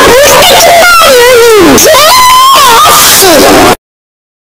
不是干净大人你说了我死